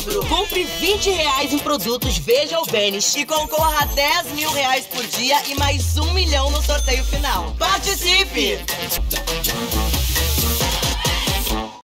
dobro. Compre 20 reais em produtos Veja o Vênis e concorra a 10 mil reais por dia e mais um milhão no sorteio final. Participe!